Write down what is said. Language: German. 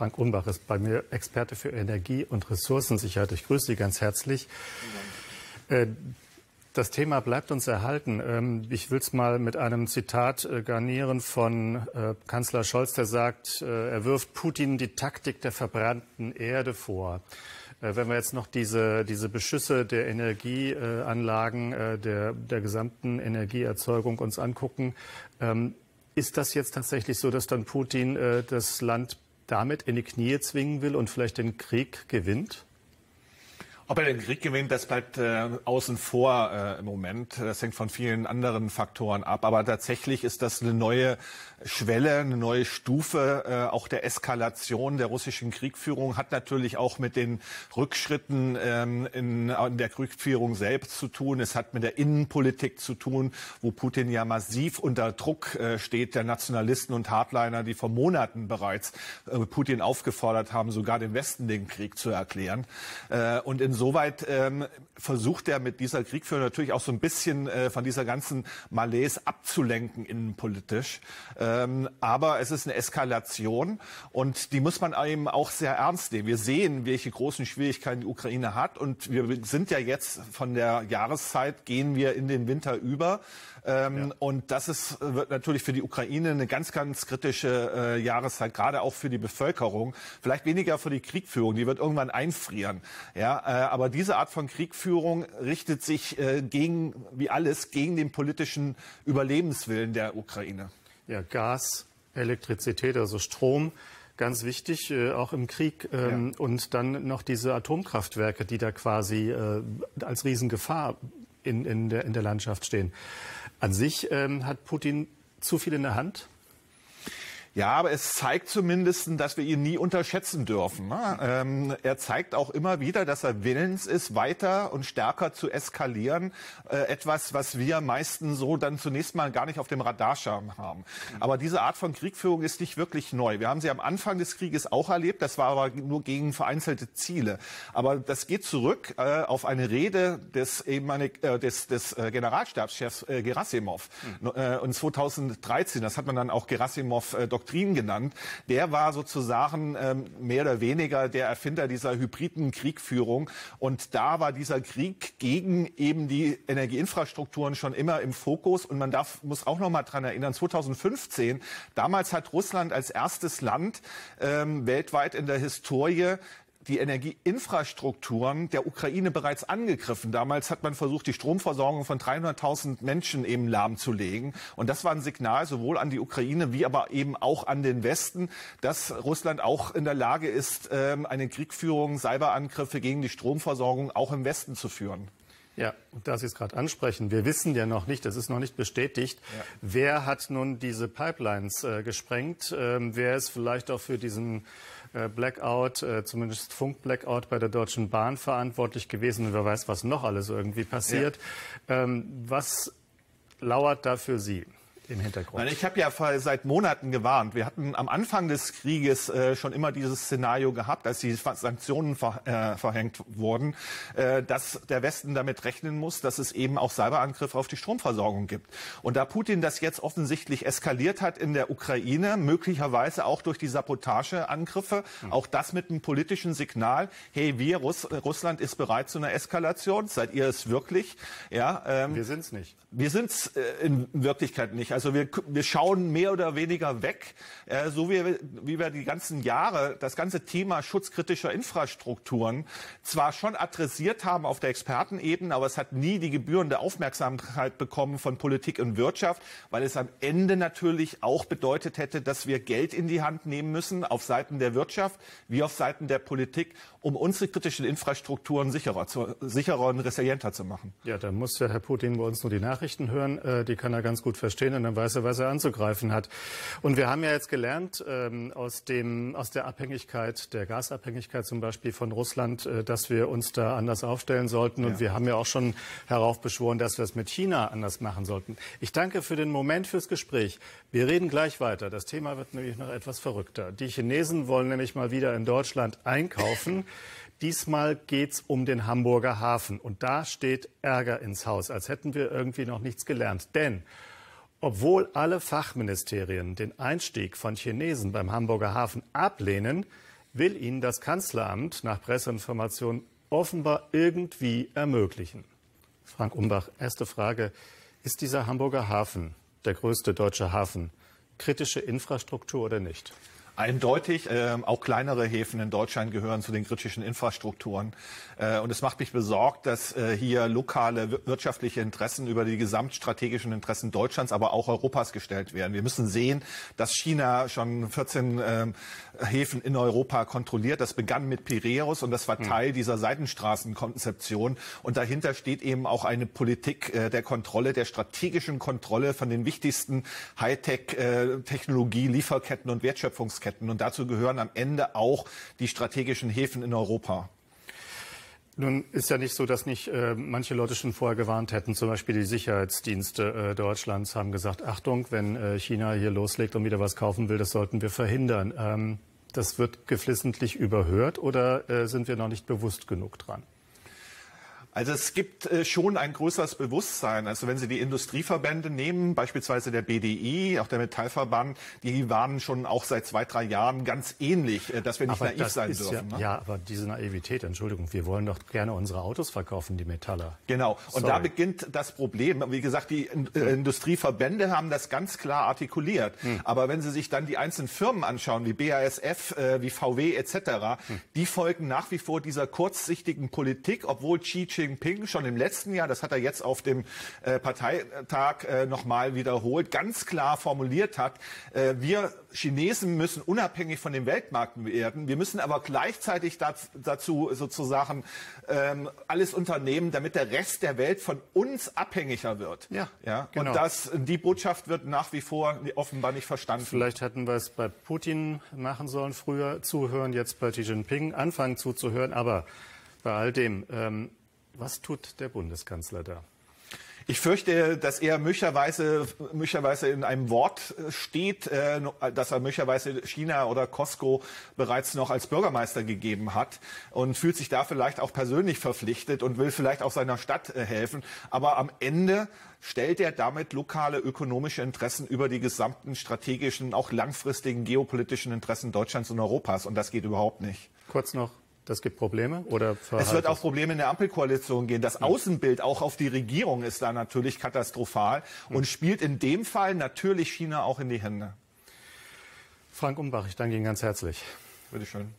Frank Umbach ist bei mir Experte für Energie und Ressourcensicherheit. Ich grüße Sie ganz herzlich. Äh, das Thema bleibt uns erhalten. Ähm, ich will es mal mit einem Zitat äh, garnieren von äh, Kanzler Scholz, der sagt, er wirft Putin die Taktik der verbrannten Erde vor. Wenn wir jetzt noch diese, diese Beschüsse der Energieanlagen, der, der gesamten Energieerzeugung uns angucken, ähm, ist das jetzt tatsächlich so, dass dann Putin äh, das Land damit in die Knie zwingen will und vielleicht den Krieg gewinnt? Ob er den Krieg gewinnt, das bleibt äh, außen vor äh, im Moment. Das hängt von vielen anderen Faktoren ab. Aber tatsächlich ist das eine neue Schwelle, eine neue Stufe äh, auch der Eskalation der russischen Kriegführung. Hat natürlich auch mit den Rückschritten ähm, in, in der Kriegführung selbst zu tun. Es hat mit der Innenpolitik zu tun, wo Putin ja massiv unter Druck äh, steht, der Nationalisten und Hardliner, die vor Monaten bereits äh, Putin aufgefordert haben, sogar dem Westen den Krieg zu erklären. Äh, und in insoweit ähm, versucht er mit dieser Kriegführung natürlich auch so ein bisschen äh, von dieser ganzen Malaise abzulenken innenpolitisch. Ähm, aber es ist eine Eskalation und die muss man eben auch sehr ernst nehmen. Wir sehen, welche großen Schwierigkeiten die Ukraine hat und wir sind ja jetzt von der Jahreszeit, gehen wir in den Winter über. Ähm, ja. Und das ist, wird natürlich für die Ukraine eine ganz, ganz kritische äh, Jahreszeit, gerade auch für die Bevölkerung. Vielleicht weniger für die Kriegführung, die wird irgendwann einfrieren. Ja, äh, aber diese Art von Kriegführung richtet sich äh, gegen, wie alles, gegen den politischen Überlebenswillen der Ukraine. Ja, Gas, Elektrizität, also Strom, ganz wichtig, äh, auch im Krieg. Ähm, ja. Und dann noch diese Atomkraftwerke, die da quasi äh, als Riesengefahr in, in, der, in der Landschaft stehen. An sich ähm, hat Putin zu viel in der Hand. Ja, aber es zeigt zumindest, dass wir ihn nie unterschätzen dürfen. Ne? Ähm, er zeigt auch immer wieder, dass er willens ist, weiter und stärker zu eskalieren. Äh, etwas, was wir meisten so dann zunächst mal gar nicht auf dem Radarschirm haben. Aber diese Art von Kriegführung ist nicht wirklich neu. Wir haben sie am Anfang des Krieges auch erlebt. Das war aber nur gegen vereinzelte Ziele. Aber das geht zurück äh, auf eine Rede des, äh, des, des äh, Generalstabschefs Gerasimov. Mhm. Äh, und 2013, das hat man dann auch Gerasimov äh, Doktrin genannt, der war sozusagen ähm, mehr oder weniger der Erfinder dieser hybriden Kriegführung. Und da war dieser Krieg gegen eben die Energieinfrastrukturen schon immer im Fokus. Und man darf, muss auch noch mal dran erinnern, 2015, damals hat Russland als erstes Land ähm, weltweit in der Historie die Energieinfrastrukturen der Ukraine bereits angegriffen. Damals hat man versucht, die Stromversorgung von 300.000 Menschen eben lahmzulegen. Und das war ein Signal sowohl an die Ukraine wie aber eben auch an den Westen, dass Russland auch in der Lage ist, ähm, eine Kriegführung, Cyberangriffe gegen die Stromversorgung auch im Westen zu führen. Ja, und da Sie es gerade ansprechen, wir wissen ja noch nicht, das ist noch nicht bestätigt, ja. wer hat nun diese Pipelines äh, gesprengt, ähm, wer ist vielleicht auch für diesen Blackout, äh, zumindest Funk-Blackout bei der Deutschen Bahn verantwortlich gewesen. Und wer weiß, was noch alles irgendwie passiert. Ja. Ähm, was lauert da für Sie? Im Hintergrund? Ich habe ja seit Monaten gewarnt. Wir hatten am Anfang des Krieges äh, schon immer dieses Szenario gehabt, als die Sanktionen ver, äh, verhängt wurden, äh, dass der Westen damit rechnen muss, dass es eben auch Cyberangriffe auf die Stromversorgung gibt. Und da Putin das jetzt offensichtlich eskaliert hat in der Ukraine, möglicherweise auch durch die Sabotageangriffe, mhm. auch das mit einem politischen Signal, hey, wir, Russ, Russland ist bereit zu einer Eskalation, seid ihr es wirklich? Ja, ähm, wir sind es nicht. Wir sind es äh, in Wirklichkeit nicht. Also wir, wir schauen mehr oder weniger weg, äh, so wie, wie wir die ganzen Jahre das ganze Thema schutzkritischer Infrastrukturen zwar schon adressiert haben auf der Expertenebene, aber es hat nie die gebührende Aufmerksamkeit bekommen von Politik und Wirtschaft, weil es am Ende natürlich auch bedeutet hätte, dass wir Geld in die Hand nehmen müssen auf Seiten der Wirtschaft wie auf Seiten der Politik, um unsere kritischen Infrastrukturen sicherer, zu, sicherer und resilienter zu machen. Ja, da muss ja Herr Putin bei uns nur die Nachrichten hören. Äh, die kann er ganz gut verstehen dann weiß er, was er anzugreifen hat. Und wir haben ja jetzt gelernt ähm, aus, dem, aus der Abhängigkeit, der Gasabhängigkeit zum Beispiel von Russland, äh, dass wir uns da anders aufstellen sollten. Und ja. wir haben ja auch schon heraufbeschworen, dass wir es mit China anders machen sollten. Ich danke für den Moment fürs Gespräch. Wir reden gleich weiter. Das Thema wird nämlich noch etwas verrückter. Die Chinesen wollen nämlich mal wieder in Deutschland einkaufen. Diesmal geht's um den Hamburger Hafen. Und da steht Ärger ins Haus, als hätten wir irgendwie noch nichts gelernt. Denn obwohl alle Fachministerien den Einstieg von Chinesen beim Hamburger Hafen ablehnen, will Ihnen das Kanzleramt nach Presseinformation offenbar irgendwie ermöglichen. Frank Umbach, erste Frage. Ist dieser Hamburger Hafen, der größte deutsche Hafen, kritische Infrastruktur oder nicht? Eindeutig. Äh, auch kleinere Häfen in Deutschland gehören zu den kritischen Infrastrukturen. Äh, und es macht mich besorgt, dass äh, hier lokale wirtschaftliche Interessen über die gesamtstrategischen Interessen Deutschlands, aber auch Europas gestellt werden. Wir müssen sehen, dass China schon 14 ähm, Häfen in Europa kontrolliert. Das begann mit Piräus und das war hm. Teil dieser Seitenstraßenkonzeption. Und dahinter steht eben auch eine Politik äh, der Kontrolle, der strategischen Kontrolle von den wichtigsten Hightech-Technologie-Lieferketten und Wertschöpfungsketten. Lieferketten. Und dazu gehören am Ende auch die strategischen Häfen in Europa. Nun ist ja nicht so, dass nicht äh, manche Leute schon vorher gewarnt hätten. Zum Beispiel die Sicherheitsdienste äh, Deutschlands haben gesagt, Achtung, wenn äh, China hier loslegt und wieder was kaufen will, das sollten wir verhindern. Ähm, das wird geflissentlich überhört oder äh, sind wir noch nicht bewusst genug dran? Also es gibt äh, schon ein größeres Bewusstsein. Also wenn Sie die Industrieverbände nehmen, beispielsweise der BDI, auch der Metallverband, die warnen schon auch seit zwei, drei Jahren ganz ähnlich, äh, dass wir nicht aber naiv sein dürfen. Ja, ne? ja, aber diese Naivität, Entschuldigung, wir wollen doch gerne unsere Autos verkaufen, die Metaller. Genau. Und Sorry. da beginnt das Problem. Wie gesagt, die äh, Industrieverbände haben das ganz klar artikuliert. Hm. Aber wenn Sie sich dann die einzelnen Firmen anschauen, wie BASF, wie VW etc., hm. die folgen nach wie vor dieser kurzsichtigen Politik, obwohl Xi Jinping schon im letzten Jahr, das hat er jetzt auf dem äh, Parteitag äh, nochmal wiederholt, ganz klar formuliert hat, äh, wir Chinesen müssen unabhängig von dem Weltmarkt werden. Wir müssen aber gleichzeitig dazu sozusagen ähm, alles unternehmen, damit der Rest der Welt von uns abhängiger wird. Ja, ja? Genau. Und das, die Botschaft wird nach wie vor offenbar nicht verstanden. Vielleicht hätten wir es bei Putin machen sollen, früher zuhören, jetzt bei Xi Jinping anfangen zuzuhören. Aber bei all dem, ähm, was tut der Bundeskanzler da? Ich fürchte, dass er möglicherweise, möglicherweise in einem Wort steht, äh, dass er möglicherweise China oder Costco bereits noch als Bürgermeister gegeben hat und fühlt sich da vielleicht auch persönlich verpflichtet und will vielleicht auch seiner Stadt äh, helfen. Aber am Ende stellt er damit lokale ökonomische Interessen über die gesamten strategischen, auch langfristigen geopolitischen Interessen Deutschlands und Europas. Und das geht überhaupt nicht. Kurz noch das gibt Probleme oder Es wird auch Probleme in der Ampelkoalition gehen. Das Außenbild auch auf die Regierung ist da natürlich katastrophal hm. und spielt in dem Fall natürlich China auch in die Hände. Frank Umbach, ich danke Ihnen ganz herzlich. Bitte schön.